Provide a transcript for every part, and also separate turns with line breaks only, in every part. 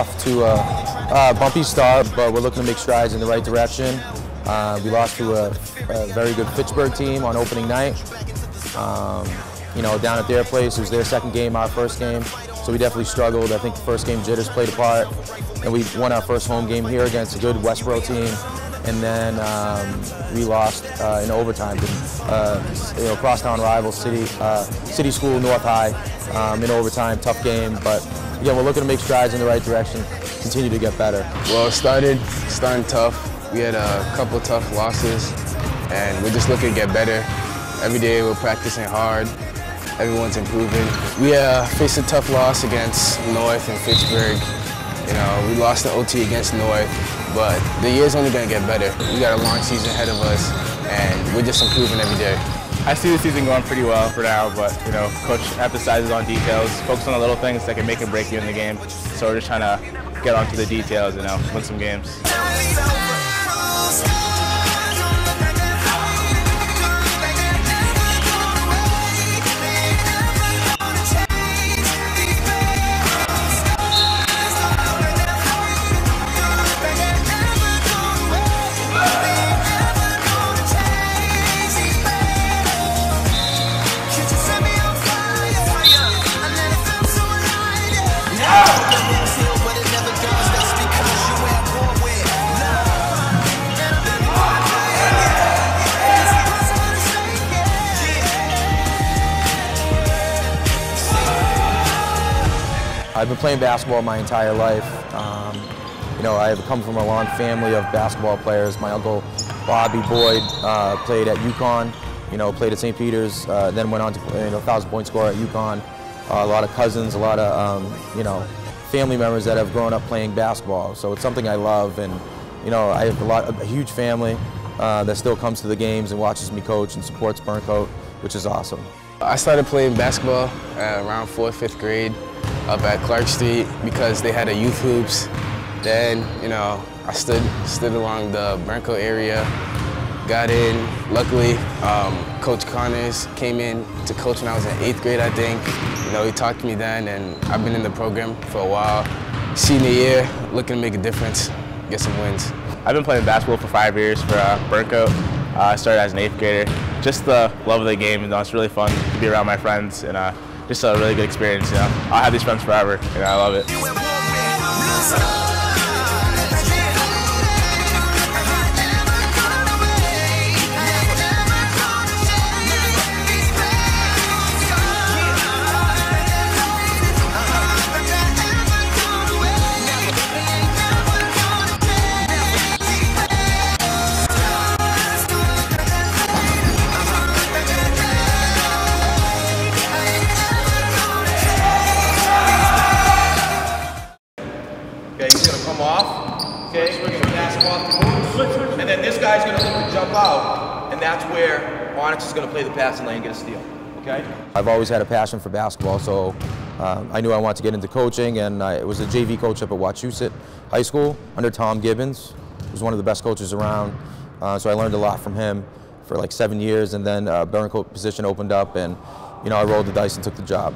off to a, a bumpy start, but we're looking to make strides in the right direction. Uh, we lost to a, a very good Fitchburg team on opening night. Um, you know, down at their place, it was their second game, our first game, so we definitely struggled. I think the first game jitters played a part, and we won our first home game here against a good Westboro team, and then um, we lost uh, in overtime to uh, you know crosstown rival City uh, City School North High um, in overtime. Tough game, but again, we're looking to make strides in the right direction, continue to get better.
Well, it started starting tough. We had a couple tough losses, and we're just looking to get better. Every day we're practicing hard. Everyone's improving. We uh, faced a tough loss against North and Fitchburg. You know, we lost the OT against North, but the year's only gonna get better. We got a long season ahead of us, and we're just improving every day.
I see the season going pretty well for now, but you know, coach emphasizes on details, focus on the little things that can make and break you in the game. So we're just trying to get onto the details, you know, win some games.
I've been playing basketball my entire life. Um, you know, I have come from a long family of basketball players. My uncle Bobby Boyd uh, played at UConn. You know, played at St. Peter's. Uh, then went on to play, you know, thousand point scorer at UConn. Uh, a lot of cousins, a lot of um, you know, family members that have grown up playing basketball. So it's something I love, and you know, I have a lot, a huge family uh, that still comes to the games and watches me coach and supports Burncoat, which is awesome.
I started playing basketball uh, around fourth, fifth grade up at Clark Street because they had a youth hoops. Then, you know, I stood stood along the Burncoat area, got in. Luckily, um, Coach Connors came in to coach when I was in eighth grade, I think. You know, he talked to me then, and I've been in the program for a while. Senior year, looking to make a difference, get some wins.
I've been playing basketball for five years for uh. Uh, I started as an eighth grader. Just the love of the game, you know, it's really fun to be around my friends and uh, just a really good experience. You know, I'll have these friends forever, and I love it.
Off to Boots. And then this guy's gonna look to jump out, and that's where Onyx is gonna play the passing lane and get a steal. Okay?
I've always had a passion for basketball, so um, I knew I wanted to get into coaching, and I was a JV coach up at Wachusett High School under Tom Gibbons. Was one of the best coaches around, uh, so I learned a lot from him for like seven years, and then uh, Burncoat position opened up, and you know I rolled the dice and took the job.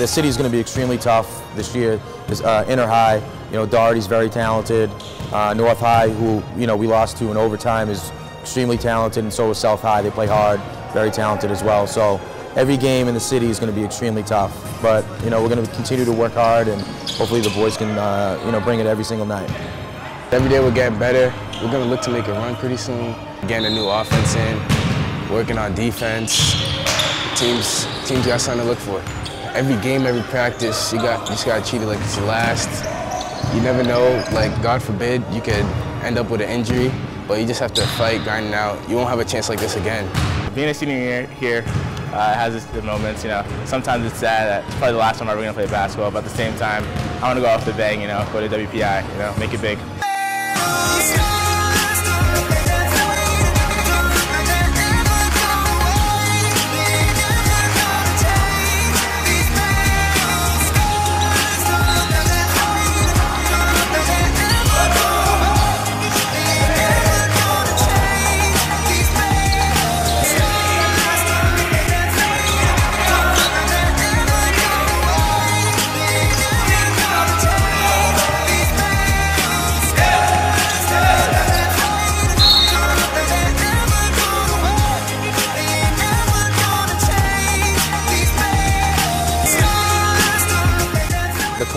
The city is going to be extremely tough this year. This uh, Inter High, you know, Doherty's very talented. Uh, North High, who you know we lost to in overtime, is extremely talented, and so is South High. They play hard, very talented as well. So every game in the city is going to be extremely tough. But you know, we're going to continue to work hard, and hopefully the boys can uh, you know bring it every single night.
Every day we're getting better. We're gonna look to make a run pretty soon. Getting a new offense in, working on defense. Teams, teams got something to look for. Every game, every practice, you got you just gotta treat it like it's the last. You never know, like God forbid, you could end up with an injury, but you just have to fight, grind it out. You won't have a chance like this again.
Being a senior year here uh, has its moments, you know. Sometimes it's sad that it's probably the last time I'm ever going to play basketball, but at the same time, I want to go off the bang, you know, go to WPI, you know, make it big.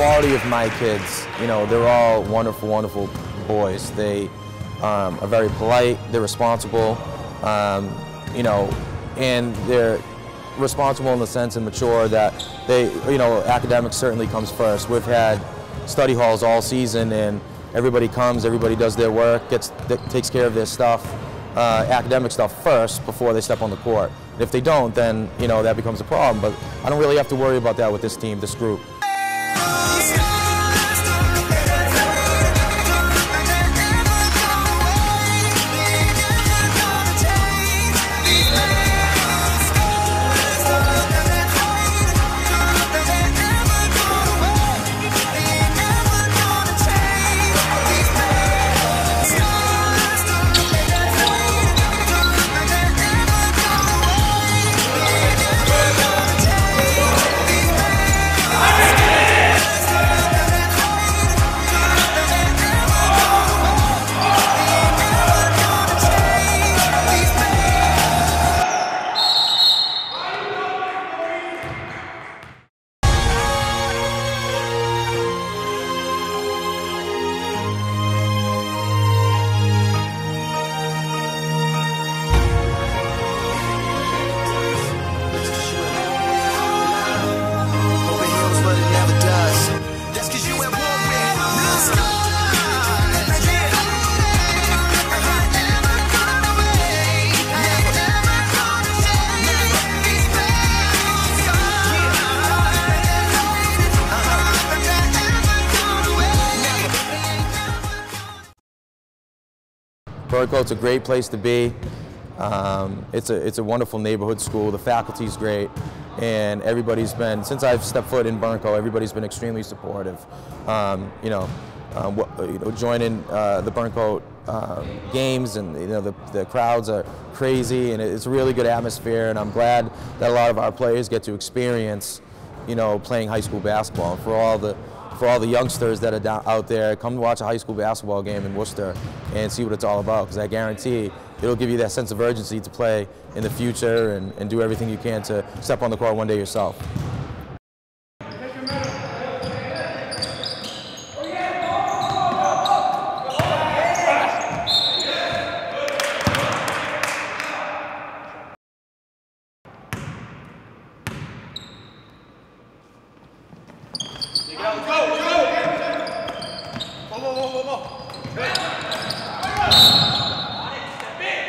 Quality of my kids, you know, they're all wonderful, wonderful boys. They um, are very polite, they're responsible, um, you know, and they're responsible in the sense and mature that they, you know, academics certainly comes first. We've had study halls all season and everybody comes, everybody does their work, gets, takes care of their stuff, uh, academic stuff first before they step on the court. And if they don't, then, you know, that becomes a problem. But I don't really have to worry about that with this team, this group.
Away.
Burncoat's a great place to be. Um, it's a it's a wonderful neighborhood school. The faculty's great, and everybody's been since I've stepped foot in Burnco, Everybody's been extremely supportive. Um, you know, um, you know, joining uh, the Burnco um, games, and you know the the crowds are crazy, and it's a really good atmosphere. And I'm glad that a lot of our players get to experience, you know, playing high school basketball. And for all the for all the youngsters that are down, out there, come watch a high school basketball game in Worcester and see what it's all about. Because I guarantee it'll give you that sense of urgency to play in the future and, and do everything you can to step on the court one day yourself.
Take it out, let's go, let's go! Whoa, whoa, whoa, whoa, whoa. Good. On it, step in.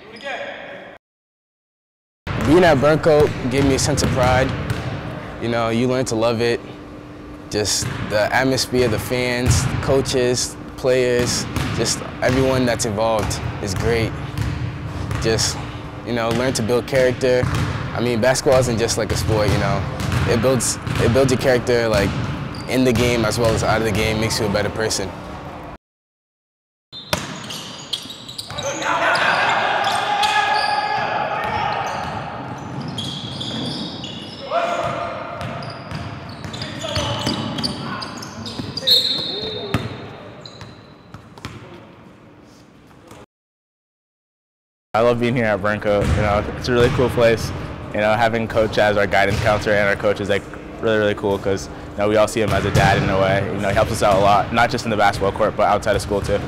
Do it again.
Being at Burncoat gave me a sense of pride. You know, you learn to love it. Just the atmosphere, the fans, coaches, players, just everyone that's involved is great. Just, you know, learn to build character. I mean, basketball isn't just like a sport, you know. It builds, it builds your character like in the game as well as out of the game, makes you a better person.
I love being here at Burncoat. You know, it's a really cool place. You know, having coach as our guidance counselor and our coach is like really, really cool because you know we all see him as a dad in a way. You know, he helps us out a lot, not just in the basketball court, but outside of school too.